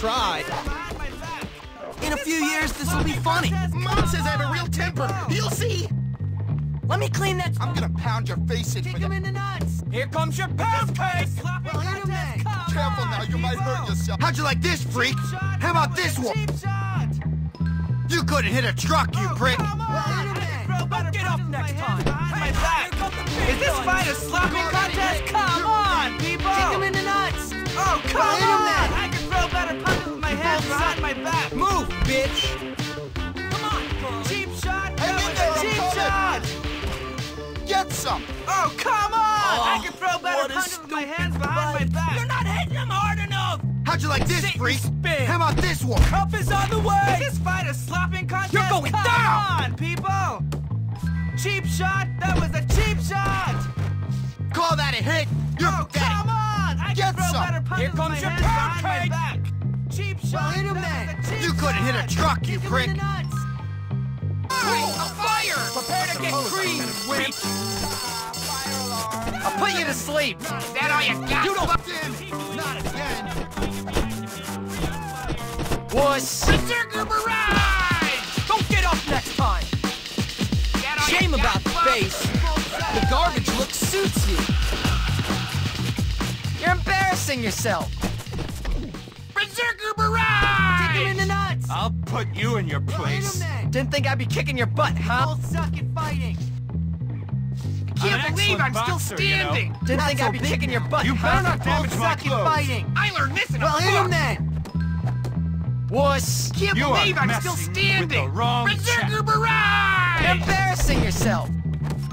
tried. In a few years, this will be funny. Mom says I have a real temper. You'll see. Let me clean that. I'm gonna pound your face in Kick him in the nuts. Here comes your pound cake! Well, hit him then. Careful now, you might hurt yourself. How'd you like this, freak? How about this one? You couldn't hit a truck, you oh, prick. Well, hit him then. Get up next time! My back! Is this fight a slopping contest? Come on, people! Kick him in the nuts. Oh, come on! My back! Move, bitch. Come on! Cheap shot! Hang in there, cheap shot! Get some. Oh, come on! Oh, I can throw better punches with my hands behind fight. my back! You're not hitting him hard enough! How'd you like this, Sit freak? spin. How about this one? Cup is on the way! Is this fight a slopping contest? You're going Come down. on, people! Cheap shot! That was a cheap shot! Call that a hit. You're oh, pathetic. come on! I Get can throw some. better punches Here with my your hands behind my back! Cheap shot! hit him then. was You couldn't hit a truck, you prick. in nuts. Oh, a fire! Prepare to get creamed, wimp. I'll put you to sleep! Is that all you got? You don't in. Not again. Wuss! Berserker barrage! Don't get up next time. Shame about the face. The garbage look suits you. You're embarrassing yourself! Berserker barrage! Kick him in the nuts. I'll put you in your Well, hit him place! then. Didn't think I'd be kicking your butt, huh? Both suck at fighting. I Can't an believe I'm excellent still boxer, you know. standing. Didn't Not think so I'd be kicking your butt, You huh? better not damage my suck at clothes. fighting. I learned this in Well, a hit him then. Wuss! Can't You believe I'm still with standing. the wrong Berserker chap. barrage! You're embarrassing yourself!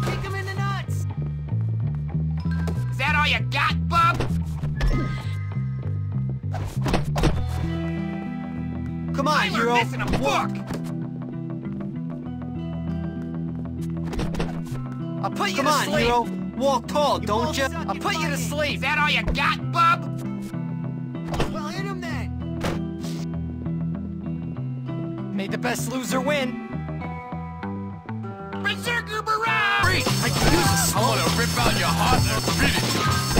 Kick him in the nuts. Is that all you got, bub? Come on, learned hero. this in a book. I'll put you Come to on, sleep! hero. Walk tall, don't both you? I'll at put you to fighting. Is sleep! that all you got, bub? Well, hit him then. Made the best loser win! Berserker barrage! Freak, I can use a I want to rip out your heart and beat it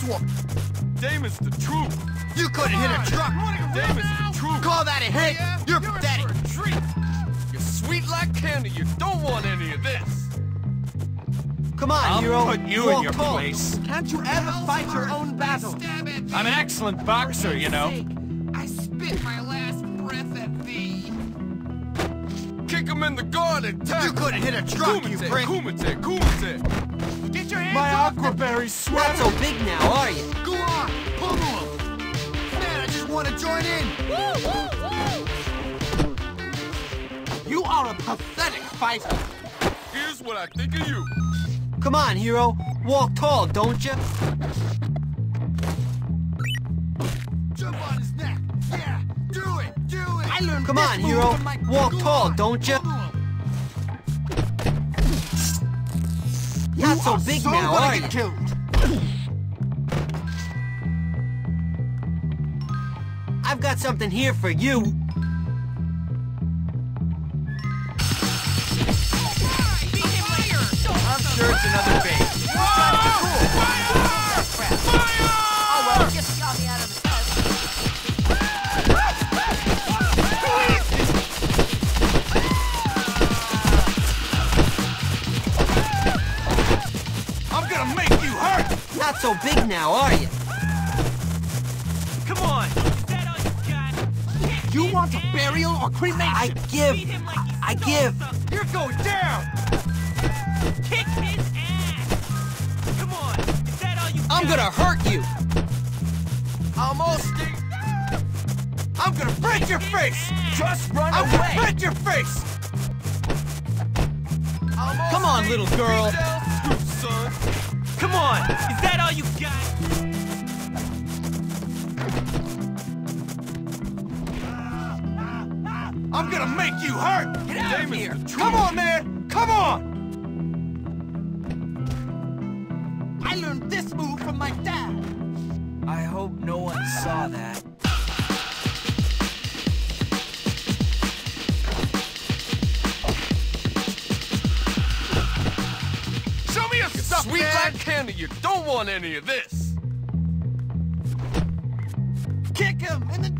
this one? Damon's the truth! You couldn't hit a truck. Damon's the truth! Call that a hit. You're pathetic. treat! You're sweet like candy, you don't want any of this! Come on, I'll hero. put you Walk in your place. Can't you ever fight your own battle? I'm an excellent boxer, you know. I spit my last breath at thee. Kick him in the garden! You couldn't hit a truck, you prick. Kumite, Kumite! Get your hands My off Aquaberry Not so big now, are you? Go on, pummel him. Man, I just want to join in. You are a pathetic fighter. Here's what I think of you. Come on, hero. Walk tall, don't you? Jump on his neck. Yeah, do it, do it. I learned Come this on, move hero. Walk tall, on, don't you? Not so big so now, are you? killed. I've got something here for you. Cremation? I give. I give. You're going down! Kick his ass! Come on! Is that all you I'm gonna hurt you. Almost. I'm gonna break your face! Just run I'm away! gonna break your face! Almost Come on, little girl. son! Come on! Is that all you got? I'm gonna make you hurt! Get out of here! Come on, man! Come on! I learned this move from my dad. I hope no one saw that. Show me your stuff, sweet man. like candy. You don't want any of this. Kick him in the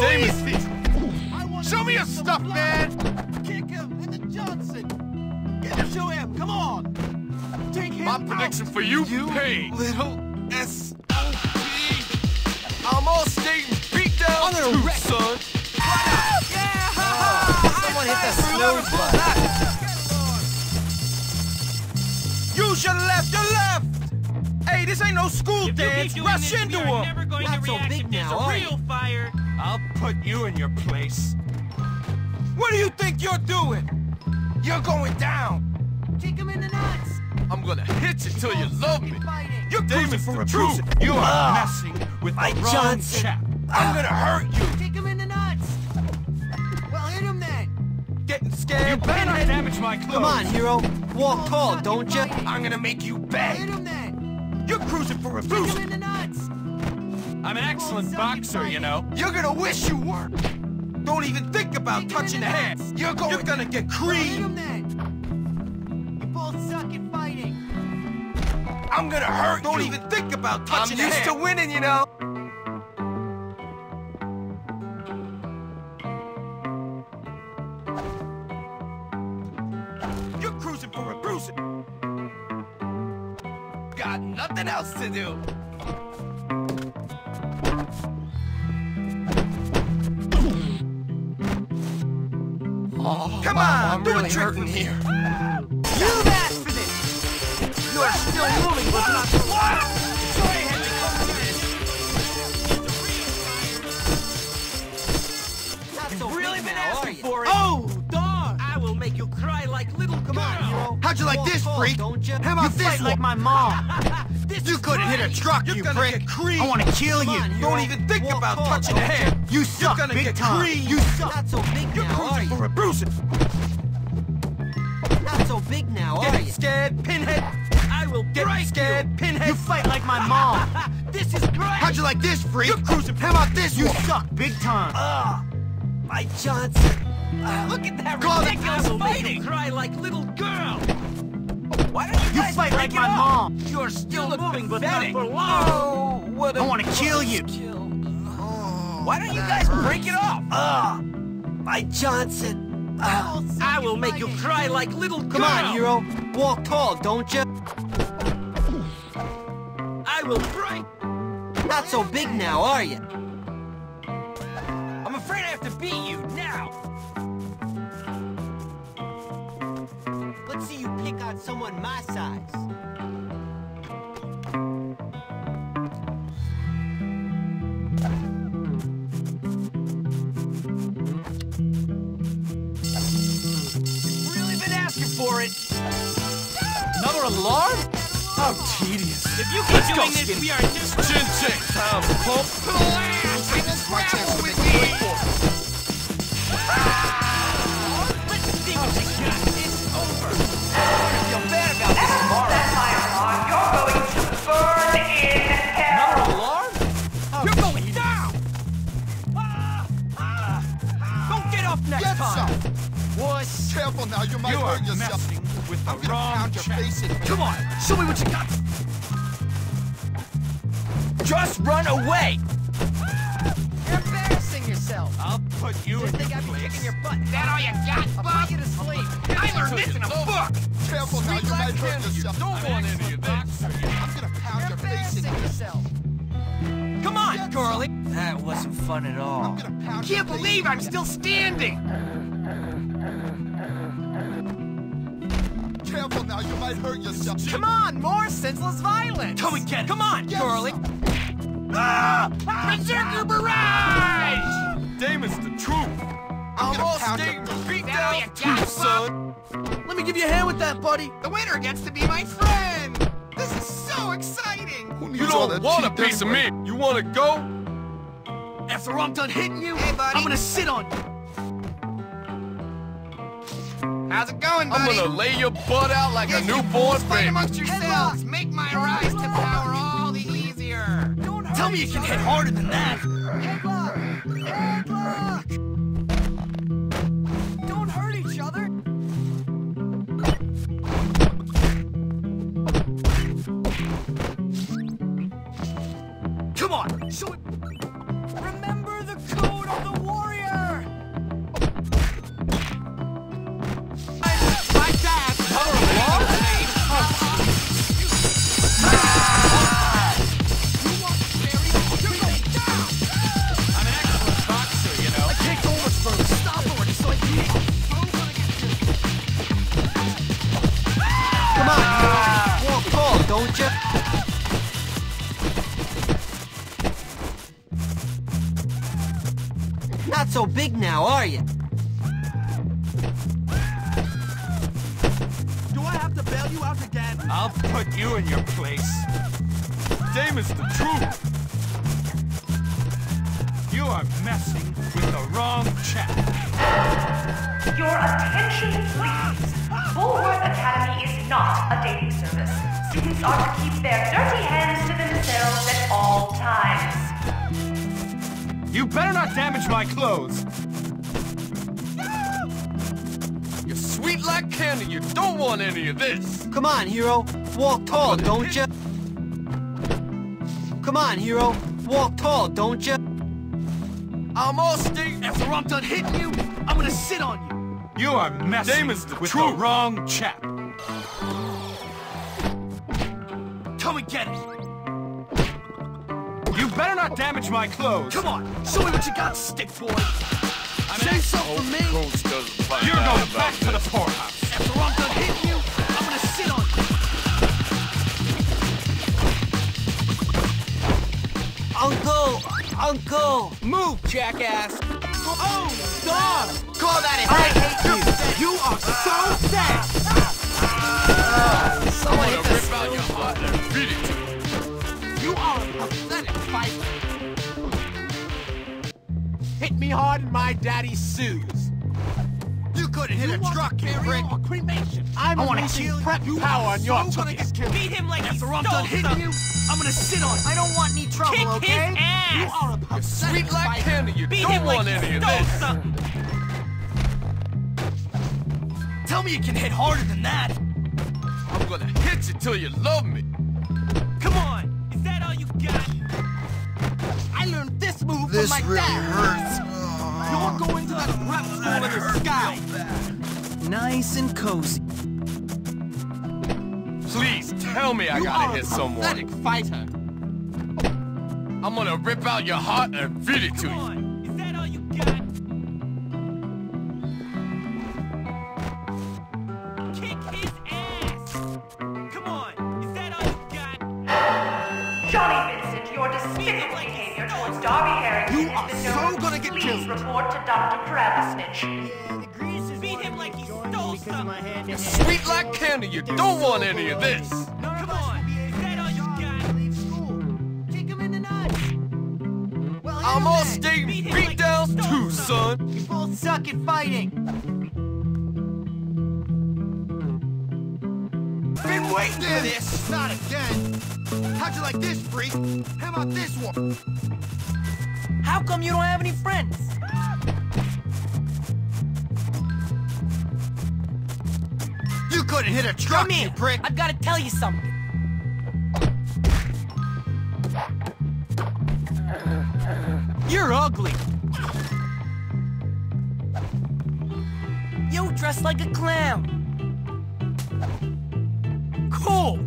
This is easy! I Show me your stuff, blood. man! Kick him in the Johnson. Give it to him. Come on. Take him My out. prediction for you, You pain. little S.O.P. I'm all skating beat down I'm gonna too, wreck- son. Oh, someone hit the snooze button. Use your left, your left! Hey, this ain't no school If dance. Rush this, into him! Not so big if there's now, I'll put you in your place. What do you think you're doing? You're going down. Kick him in the nuts. I'm gonna hit you till you love me. Fighting. You're Damon's cruising for the a truth. bruise. You are ah. messing with the wrong Johnson. chap. I'm ah. gonna hurt you. Kick him in the nuts. Well, hit him then. Getting scared. You better not damage my clothes. Come on, hero. Walk tall, don't you? I'm gonna make you Well, hit beg. him then. You're cruising for a Kick bruise. him in the nuts. I'm an excellent boxer, you know. You're gonna wish you were. Don't even think about touching the hands. You're going. You're gonna get creamed. You both suck at fighting. I'm gonna hurt Don't even think about touching I'm the used to winning, you know. You're cruising for a bruising. Got nothing else to do. Come Mom, on, I'm a really trick hurting here. You've asked for this. You are still moving, but not so Sorry I had to come to this. Not so Really been now, asking for it. Oh, dog! I will make you cry like little Come on, hero. How'd you like this, freak? Don't you? How about you this fight like my mom. You couldn't hit a truck, You're you prick. I want to kill you. on, Don't even think Walk about touching the don't hand. You suck You're gonna big get time. You suck. Not so big You're now, are you? for a bruising. Big now, are Getting you? scared, pinhead. I will get break scared, pinhead. You fight like my mom. This is great. How'd you like this, freak? You're cruising. How about this You one? suck big time. Ah, my Johnson. Ah, look at that Call it- ridiculous I will make fighting. cry like little girl. Why don't you You guys fight like my up? mom. You're still moving, but pathetic. not for long. Oh, what I want to kill you. Why don't you guys break it off? Ah, my Johnson. Ah, I will make you cry like little girl. Come on, hero. Walk tall, don't you? I will break. Not so big now, are you? I'm afraid I have to beat you now. Let's see you pick on someone my size. Another alarm? How tedious. If you keep Let's go, doing this, Skinny. we are just. Chin check time, pump. This is my chance to make a break for. Let's see what you got. It's over. I feel bad about this tomorrow. Another alarm? You're going down. Ah, ah, ah. Don't get up next Get time. some. Wuss. Careful now, you might You hurt yourself. Messing with the wrong pound your chap. face in. Come on, show me what you got. Just run away. You're embarrassing yourself. I'll put you Didn't in think I'd be kicking your butt. That all you got, I'll put you to sleep. I learned this in a book. Careful now, you might hurt yourself. Don't I'm an want any of boxer. this. I'm gonna pound your face in. embarrassing yourself. Come on, Carly. That wasn't fun at all. I'm gonna pound your Can't believe. I'm still standing. Careful now, you might hurt yourself. Come on, more senseless violence. Come and get it. Come on, Yes, Curly. sir. Ah! Berserker Barrage! Damon's the truth. I'm I'm gonna all pound state your- beat Now down you too, son. Let me give you a hand with that, buddy. The winner gets to be my friend. This is so exciting. You needs all don't want a cheap piece of me. You want to go? After I'm done hitting you, Hey, buddy. I'm gonna sit on you. How's it going, I'm gonna lay your butt out like Yes, a you newborn fools, fight baby. amongst yourselves. Make my rise to power all the easier. Tell me you can hit harder than that. Headlock! Headlock! Don't hurt each other. Come on, show it. On, hero. Walk tall, don't hit- you? Come on, hero. Walk tall, don't you? I'm all state. After I'm done hitting you, I'm gonna sit on you. You are messing Damon's the with truth. the wrong chap. Come and get it. You better not damage my clothes. Come on, show me what you got, stick boy. Say something for me. Coach doesn't find You're going about back to the this. poorhouse. After I'm done hitting Uncle! Uncle! Move, jackass. Oh, dog! Call that a I hate you. You are so dead. Someone I'm hit the rip out your heart and beat it to you. You are a pathetic fighter. Hit me hard in my daddy's shoes. You couldn't hit a truck, you prick. Or cremation. I'm I wanna releasing kill prep You power on your so gonna tuchus. get killed. Beat him like After I'm done hitting you, I'm gonna sit on you. I don't want any trouble, Kick okay? his ass. You are a You're pathetic sweet like fighter. candy. You Beat don't him want like any he of this. something. Tell me you can hit harder than that. I'm gonna hit you till you love me. Come on. Is that all you got? I learned this move This from my really dad. hurts. You're going to that prep school in the sky. Nice and cozy. Please tell me I you gotta are hit a someone. pathetic fighter. I'm gonna rip out your heart and feed it to Come you. Report to Dr. Crabblesnitch. Beat him like he stole something. Sweet like candy. You don't want any of this. Come on. Is that all you got? Kick him in the nuts! Well, I'm all state Beat him beat like down too, son. You both suck at fighting! Been waiting for this. Not again. How'd you like this, freak? How about this one? How come you don't have any friends? Couldn't hit a truck, Come here! you prick. I've gotta tell you something. You're ugly! You dress like a clown! Cool.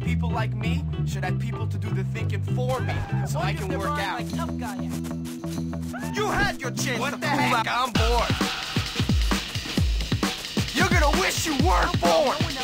People like me should have people to do the thinking for me, so I can work out. guy You had your chance What to the heck? out. I'm bored. Gonna wish you weren't born!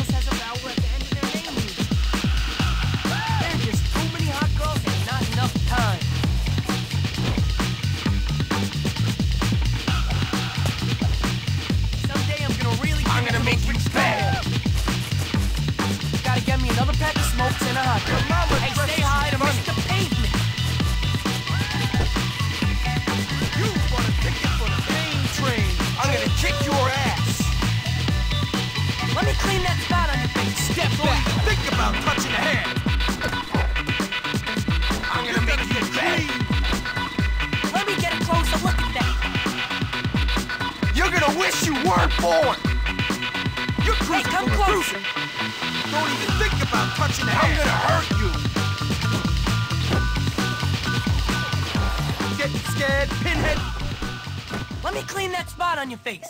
Me clean that spot on your face.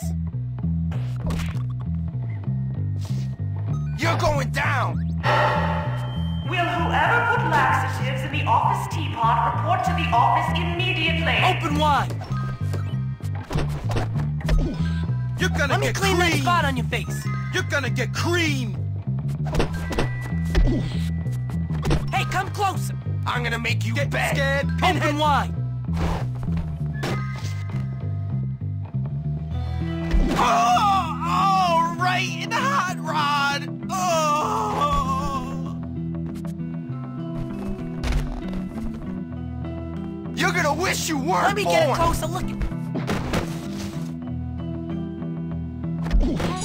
You're going down. Will whoever put laxatives in the office teapot report to the office immediately? Open wide. You're gonna get clean. Let me get clean that cream. spot on your face. You're gonna get cream. Hey, come closer. I'm gonna make you Get bad. scared, Open wide. Oh, oh, right in the hot rod. Oh. You're gonna wish you weren't Let me born! get a closer look at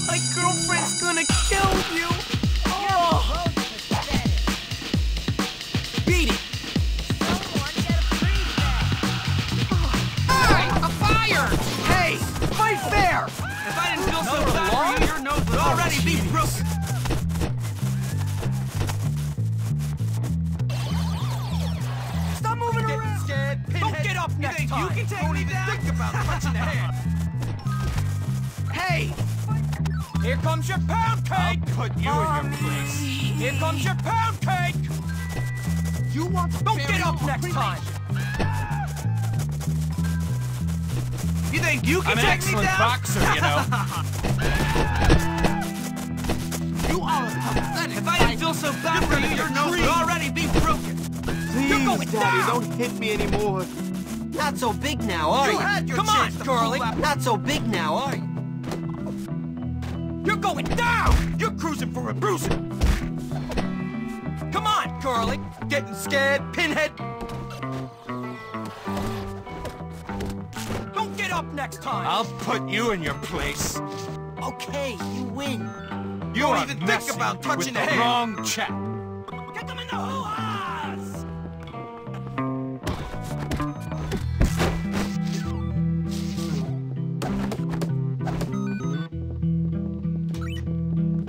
My girlfriend's gonna kill you. Already be broken. Stop moving Getting around. scared, pinhead. Don't get up next you think time. You can take Don't even think about touching a hand. Hey, Here comes your pound cake. I'll put you in your place. Here comes your pound cake. you want to Don't bury get up your next cremation? time. You think you can I'm an take excellent me down? boxer, you know. You are a pathetic If I didn't feel so bad for you, your nose would already be broken. Please, going Daddy, down. don't hit me anymore. Not so big now, are You you? had your Come on, chance to girlie. fool out. Not so big now, are you? You're going down. You're cruising for a bruising. Come on, Curly. Getting scared, pinhead. Don't get up next time. I'll put you in your place. Okay, you win. You Don't even think about touching with a the hand. wrong chap. Get them in the hoo-ahs!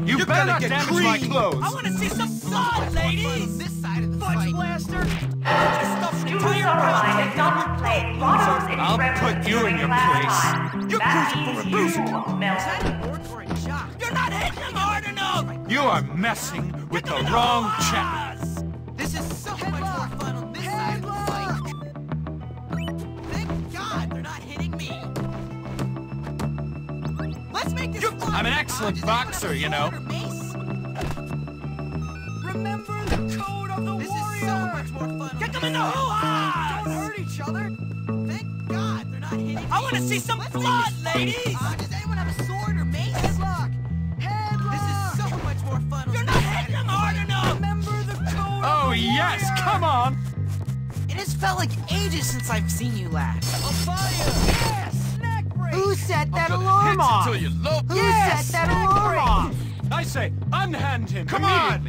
You You're better gonna not get damage my clothes. I want to see some blood, ladies. This side of the Fudge fight. blaster. I'm gonna stuff an Students entire are house. reminded not to play bottles in I'll put you in your place. You're that cruising for a means bruising. You are messing with the wrong chap. This is so much more fun on this side of the fight. Thank God they're not hitting me. Let's make this fun. I'm an excellent boxer, you know. sword or mace? Remember the code of the This warrior. is so much more fun. Get them in the hoo-ahs. Don't hurt each other. Thank God they're not hitting me. I want to see some Let's blood, ladies. Uh, come on. It has felt like ages since I've seen you last. A fire. Yes. Snack break. Who set that Hits alarm off? until you low. Who Yes, set that snack alarm break. off? I say, unhand him Come on.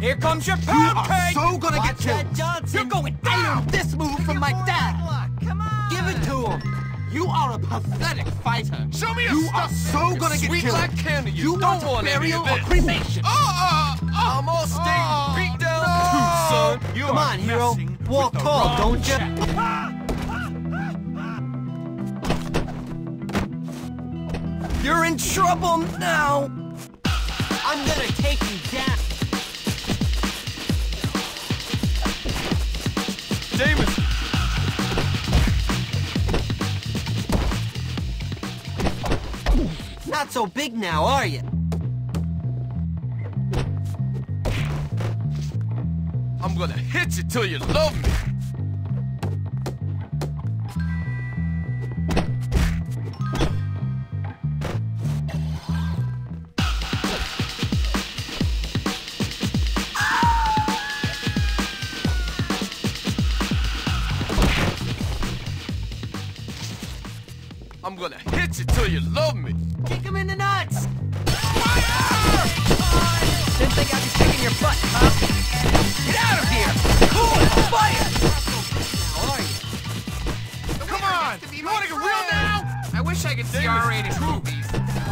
Here comes your You pound are cake. so gonna get killed. Johnson. You're going I down. learned this move from my dad. Headlock. Come on. Give it to him. You are a pathetic fighter. Show me a You are stuff. so gonna get Sweet killed. like candy. You, You don't want a want any burial of or this. cremation? Oh, oh, I'm all staying oh, son. You Come on, hero. Walk tall, don't you? chap. You're in trouble now. I'm gonna take you down. Davis, Not so so big now, are you? Gonna hit you till you love me. I'm gonna hit you till you love me. Kick him in the nuts! Didn't think I'd be kicking your butt, huh? Now? it's R-rated movies.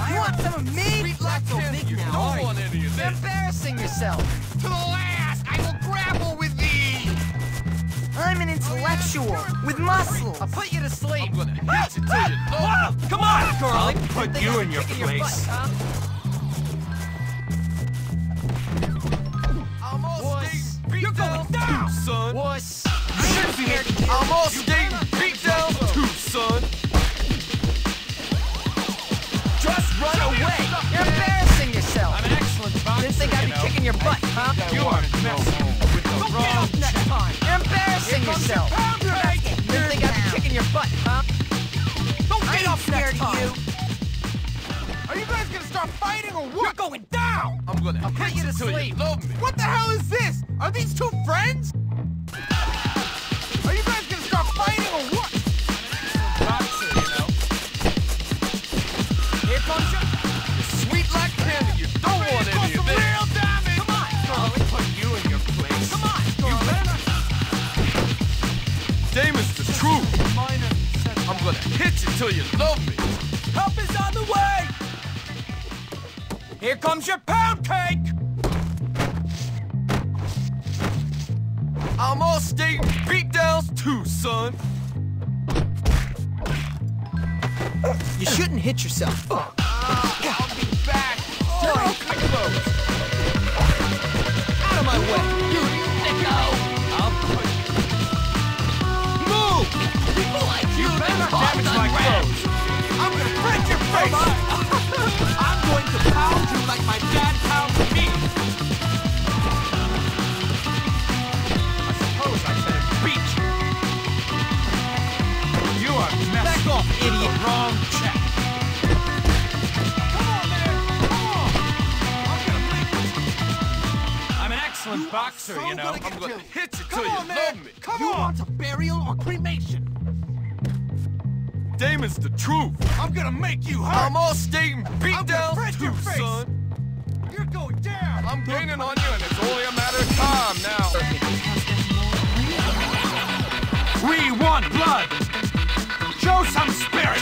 You want some of me? Not so big you now. Don't want any of this. You're embarrassing yourself. To the last, I will grapple with thee. I'm an intellectual oh, with muscles. I'll put you to sleep. I'm gonna hit ah, you till you love. Come on, Curly. put Think you I'd in your kicking place. butt, huh? I'm all Wuss. skating beat You're down going down. too, son. Wuss. Should be I'm all skating beat down too, son. Run away. You're embarrassing yourself. I'm an excellent boxer, Didn't think I'd be know. kicking your butt, huh? You are messing with the Don't get wrong up next time. You're embarrassing yourself. Didn't think I'd be kicking your butt, huh? Don't get up next time. Are you guys gonna start fighting or what? You're what? going down. I'm gonna I'll put hit you you to till you sleep. love me. What the hell is this? Are these two friends? Till you love me. Help is on the way. Here comes your pound cake. I'm all skating beat downs too, son. You shouldn't hit yourself. Uh, I'll be back. You're. Out of my way! Face! I'm going to pound you like my dad pounded me. I suppose I should beat you. You are messing Back off, idiot. wrong chap. Come on, man! Come on! I'm gonna make this. I'm an excellent boxer, so you know. I'm gonna hit you Come till on, you love me. Come You on! want a burial or cremation? Damon's the truth. I'm gonna make you hurt! I'm all skating beat I'm gonna break too, your face. son. You're going down! I'm gaining on you, and it's only a matter of time now. We want blood. Show some spirit.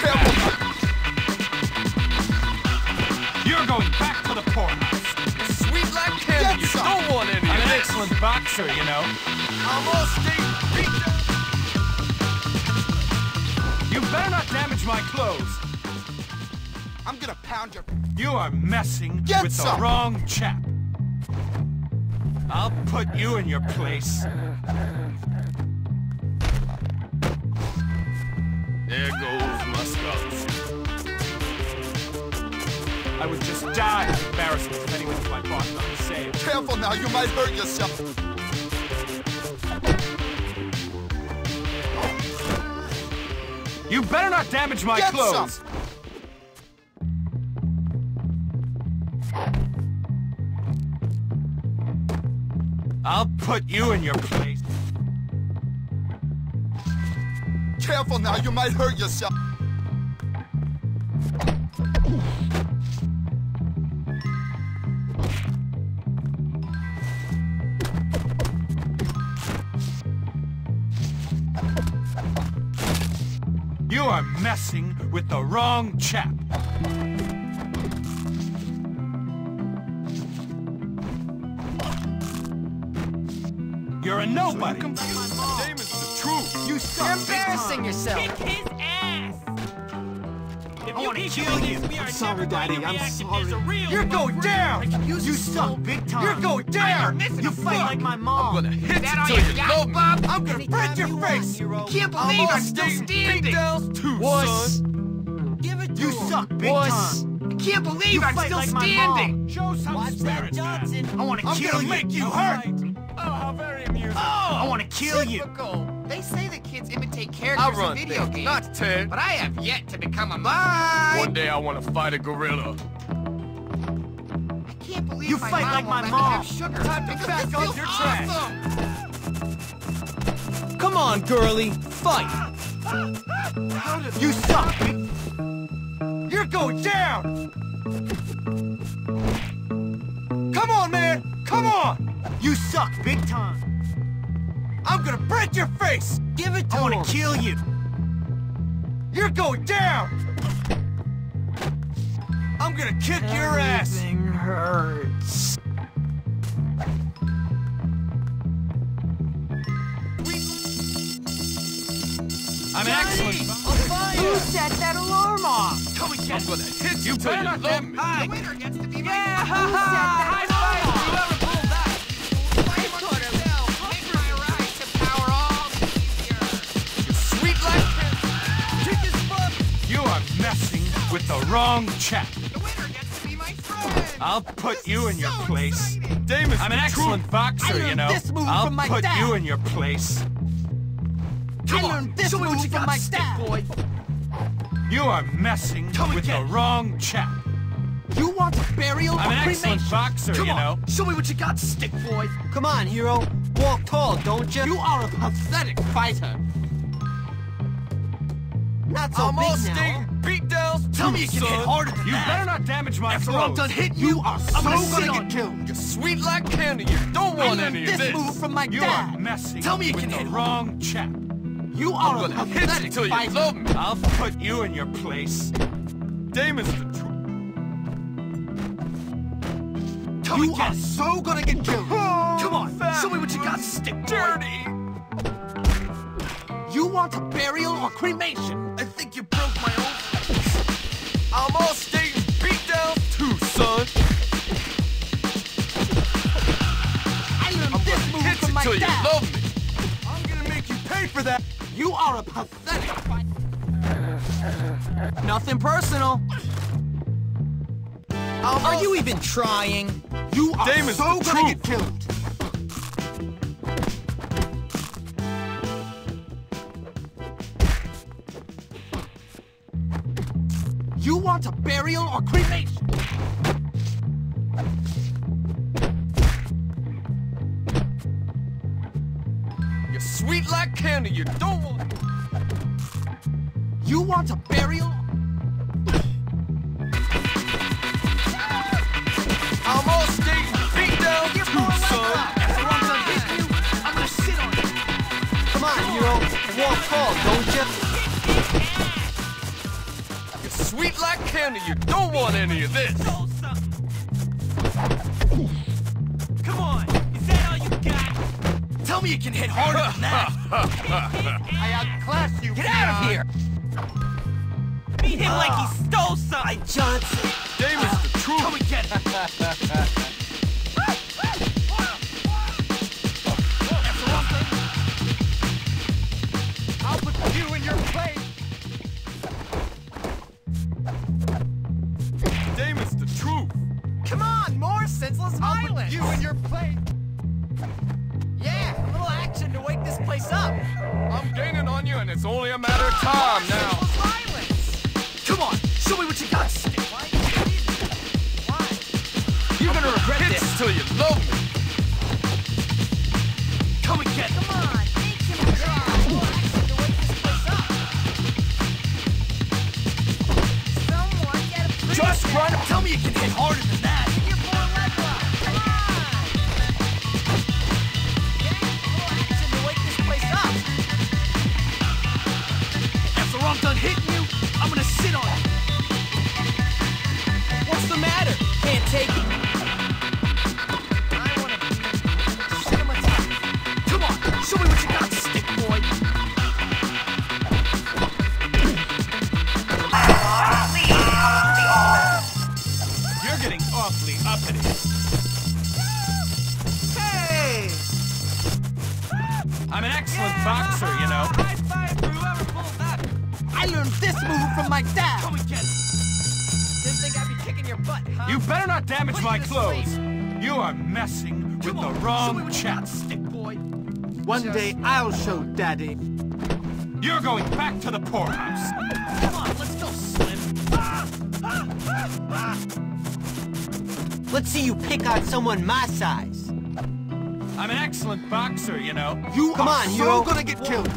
You're going back to the poorhouse. Sweet like candy, you some. don't want any I'm an excellent boxer, you know. I'm all skating beat down. Better not damage my clothes. I'm gonna pound your... You are messing Get with the wrong chap. I'll put you in your place. There goes my scouts. I would just die of embarrassment if anyone knew I fought not same. Careful now, you might hurt yourself. You better not damage my Get clothes. some. I'll put you in your place. Careful now, you might hurt yourself. Are messing with the wrong chap. You're a nobody. Damon's the truth. You You're suck big embarrassing time. yourself. His ass. If I wanna oh, kill you. I'm sorry, Daddy. I'm sorry. You're going down. You, suck big time. You're going down. You fight like my mom. I'm gonna hit you till you love me. I'm gonna break your face! Can't believe I'm still standing. Wuss. Give it to You suck big time. I can't believe You I'm still standing. Show some spirit, Johnson. I want to I'm kill gonna you. make you hurt. Oh, how very amusing. Oh, I want to kill you. They say that kids imitate I characters in video games. not Ted. But I have yet to become a Bye. One day I want to fight a gorilla. I can't believe You my fight mom like my mom. have sugar. Time to back feels your trash. awesome. Come on, girly. Fight. You suck. You're going down. Come on, man. Come on. You suck big time. I'm gonna break your face. Give it to me! I want him. to kill you. You're going down. I'm gonna kick your ass. Everything hurts. I'm an excellent. Who set that alarm off? Come and I'm gonna hit you till you love me. The winner gets to be my Yeah, ha ha! High five! With the wrong chap. The winner gets to be my friend. I'll put This you is in your place. exciting. Damus, I'm an excellent boxer, you know. learned this move I'll from my put dad. you in your place. I learned this Show me what move you from got, my dad. boy. You are messing Come with get the wrong chap. You want a burial I'm or an excellent cremation? boxer, Come you on. know. Show me what you got, stick boy. Come on, hero. Walk tall, don't you? You are a pathetic fighter. Not so Almost big now. Getting beat down. Tell me you can son. hit harder than You that. better not damage my After I'm clothes. done hitting you, You are so I'm gonna gonna get killed. You're sweet like candy. You don't want any of this this. move from my you dad. are messing Tell me you with can the hit wrong chap. You are I'm a gonna hit you till you love me. I'll put you in your place. Damon's the truth. Come You get are so gonna get killed. Oh, Come on, show me what you got, stick boy. Dirty. You want a burial or cremation? For that. You are a pathetic. Nothing personal. Are you even trying? You are Damon's so the gonna truth. get killed. You want a burial or cremation? You don't want. You want a burial? I'm all staying beat down too, son. After I'm done hitting you, I'm gonna sit on you. Come on, hero. Walk tall, don't you? You're sweet like candy. You don't want any of this. You can hit harder than that. I outclass you. Get out of here. Beat him like he stole something. Johnson. Damon's the truth. Come and get it. I'm done, I'll put you in your place. Damon's the truth. Come on, more senseless I'll put violence. you in your place. Place up. I'm gaining on you, and it's only a matter of time now. Come on, show me what you got, you need this? Why? You're gonna regret this. you till you love me. You better not damage my clothes. sleep. You are messing with Come the on, show wrong what you chap. stick boy. One day I'll show Daddy. You're going back to the poorhouse. Ah, come on, let's go, Slim. Let's see you pick on someone my size. I'm an excellent boxer, you know. You Come are on, so hero. gonna get killed.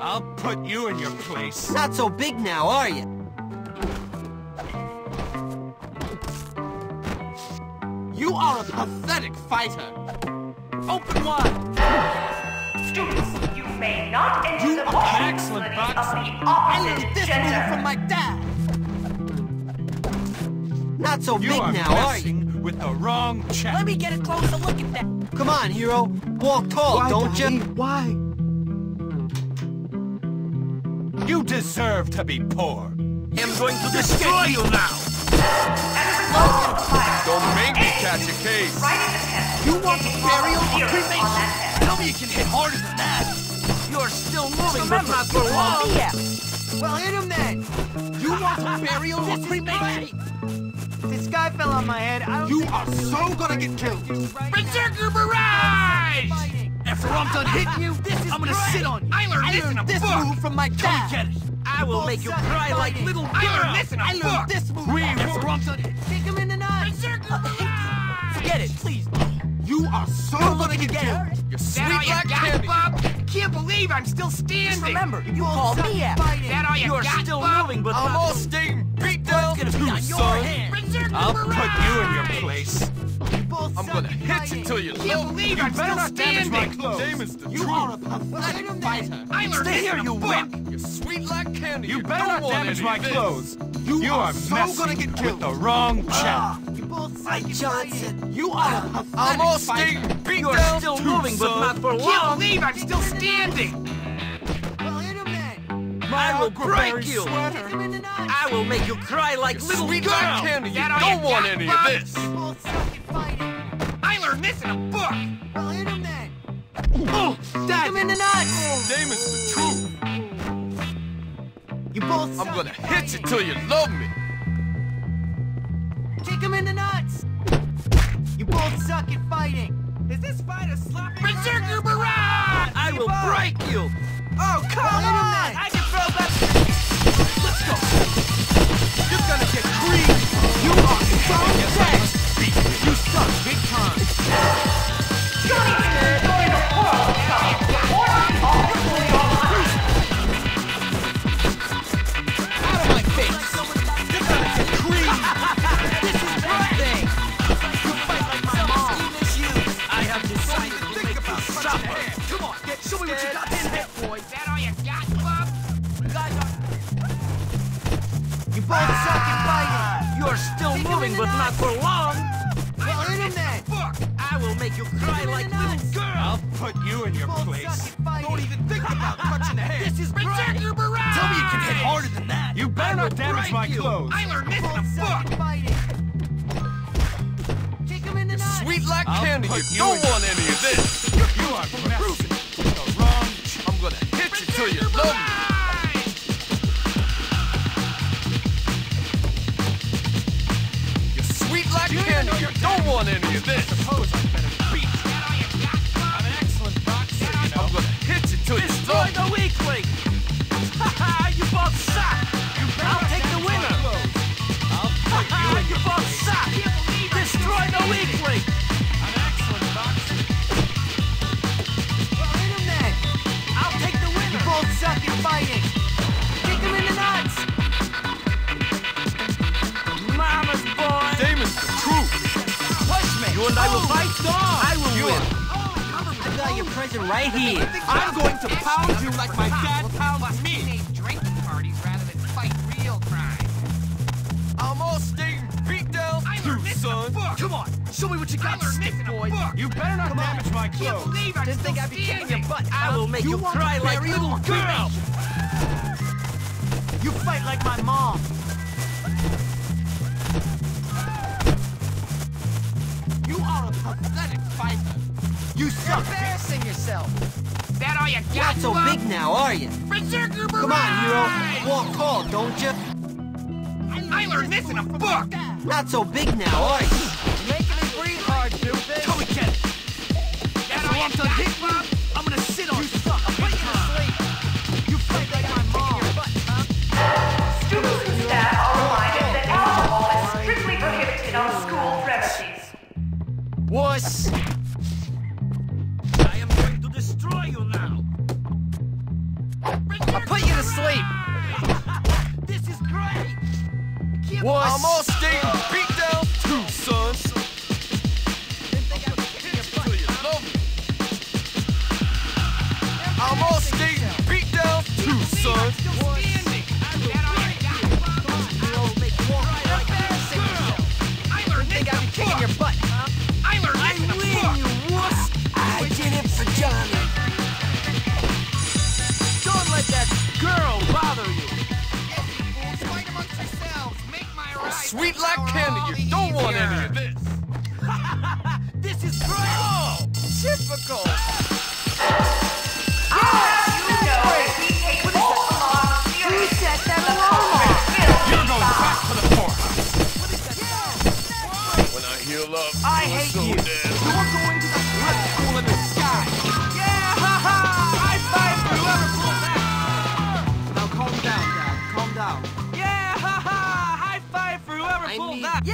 I'll put you in your place. Not so big now, are you? Pathetic fighter. Open wide. Students, you may not enter You the are an excellent facilities boxer. of the I opposite learned this gender. move from my dad. Not so You big are now, are you? messing with the wrong chap. Let me get a closer look at that. Come on, hero. Walk tall, Why, don't Daddy? you? Why? You deserve to be poor. I'm going to destroy you now. As a result of the fire, Don't make me catch a case. writing the test You want burial or cremation? Tell me you can hit harder than that. You're still moving, but not for long. Well, hit him then. You want a burial or cremation? This guy fell on my head. I don't You are so gonna get killed. Berserker Barrage! After I'm done hitting you, This is I'm gonna sit on you. I learned this in a book. move from my dad. Get it. I will both make you cry like little I girls. learned this in a I book. learned this move We will- done hitting. kick him in the nuts. Forget it, please. You are so gonna get hurt. You're sweet all you like got, candy. Bob? Can't believe I'm still standing. Just remember, you both called me out. That all you You're got, still Bob? moving, but I'm all stating beat down too, be on your son. I'll put you in your place. Both I'm gonna hit you till you love believe You I'm better still not damage my clothes. Name is the You are a pathetic fighter. I learned Stay here, you book. You're sweet like candy. You, You better don't damage my clothes. You You are are so gonna get with killed. the wrong ah, chap. You both Mike Johnson. You are a pathetic I'm all fighter. beat You're down still moving, but not for long. Can't believe I'm still standing. I will break you. sweater. Kick him in the nuts. I will make you cry like little Sweet girl. candy. You That don't want any of this. You both suck at fighting. I learned this in a book. Well, hit him then. Oh, Kick him in the nuts. Dame is the truth. You both suck I'm gonna hit you till you love me. Kick him in the nuts. You both suck at fighting. Is this fight a sloppy? Berserker Barrage! I will break you. Oh, come him on. I can throw back. Let's go. You're gonna get creamed. You are so dead. You suck big time. Johnny Sins You're still Kick moving, but not for long. Well, hit him then. Book. I will make you cry like the nuts. little girl. I'll put you in your Both place. suck at fighting. Don't even think about touching the head. This is great. Berserker Barrage! Tell me you can hit harder than that. You better not damage my you. clothes. I learned this in Both a book. fighting. Kick him in the nuts. Sweet like I'll candy. put You you don't want any of this. You are messing with the wrong. I'm gonna hit you till you love me. Want any of this. Suppose I better beat you. I'm an excellent boxer, you know. I'm gonna hit you you Destroy the weakling. Ha ha! You both suck. I'll take the winner. I'll put you in You both and I will fight. I will You win. I got your present right here. I'm going to pound you like my dad pounds me. Drinking parties rather than fight real crime. I'm all stating beat down I too, son. Come on, show me what you got, stick boy. You better not damage my Can't clothes. believe I'm Didn't think I'd be kicking your butt. I will make you, You cry like a little girl. You fight like my mom. Pathetic fighter. You suck. Embarrassing yourself. That all you got, Not so big now, are you? Berserker Come on, hero. Walk tall, don't you? I learned this in a book! Not so big now. Nice! Making me breathe hard, stupid. Come and get it! Done hitting you. Gonna Wuss. I am going to destroy you now. I'll put you to sleep. This is great. Wuss. I'm all state Sweet like candy, you don't want any of this. This is great. Oh! Typical.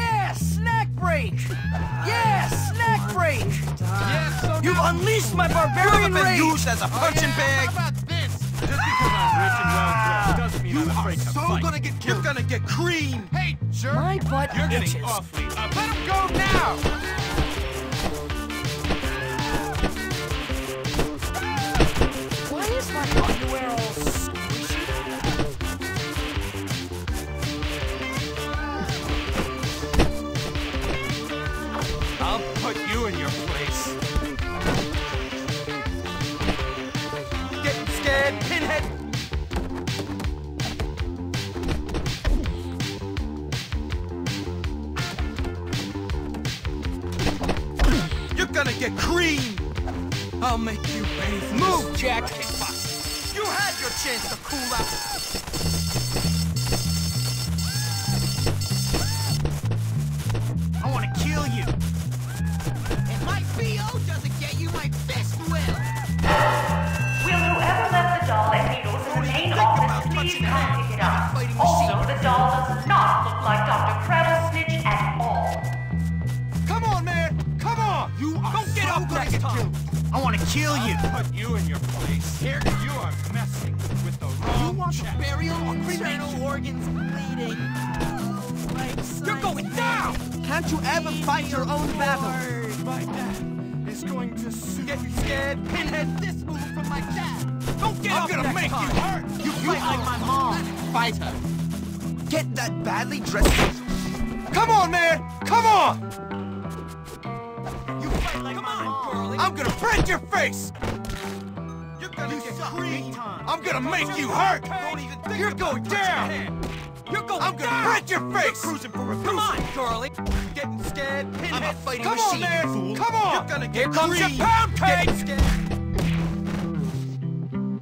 Yeah, snack break. Yeah, snack break. Yeah, so You've unleashed my barbarian. you've barbarian been rage. used as a punching bag! How about this? Just because I'm rich and well dressed doesn't mean You I'm are afraid to so fight. gonna get You're gonna get creamed! Hey, jerk. My butt You're getting awfully up. Let him go now! Why is my underwear all creamed! I'll make you pay Move. Jack. You had your chance to cool out. Down! Can't you ever fight your own battles? My dad is going to sue. Get scared, pinhead! This move from my dad. Don't get I'm gonna make you hurt. You fight like my mom. Fight her. Get that badly dressed. Come on, man! Come on! You fight like Come my on, mom. I'm gonna break your face! You're gonna You get suck creamed! time. I'm gonna make you hurt! Don't You're going down! You're going I'm gonna break your face! You're cruising for a Come on, girlie! Scared, pinhead! I'm a fighting Come machine, on, man! fool. Come on! You're gonna get Here comes your creamed. pound cake!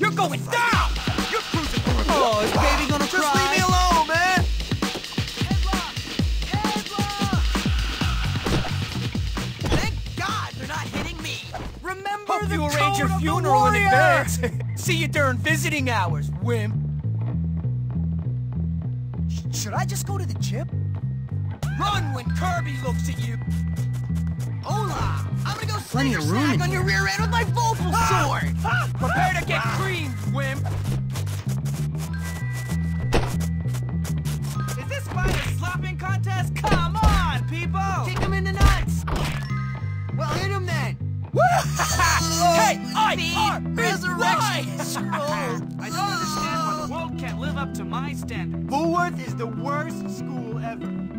You're going down! You're cruising for a Oh, is baby gonna Just cry? leave me alone, man! Thank God they're not hitting me. Remember Hope the you arrange your code of the funeral in advance. See you during visiting hours, Wim. Sh- should I just go to the gym? Run when Kirby looks at you. Hola! I'm gonna go Plenty of room on your rear end with my Vorpal ah, sword. Ah, ah. Prepare to get creamed, wimp! Is this fight a slapping contest? Come on, people! Kick him in the nuts. Well, hit him then. Woo! hey, I are resurrection scroll. Oh, I don't understand why the world can't live up to my standards. Bullworth is the worst school ever.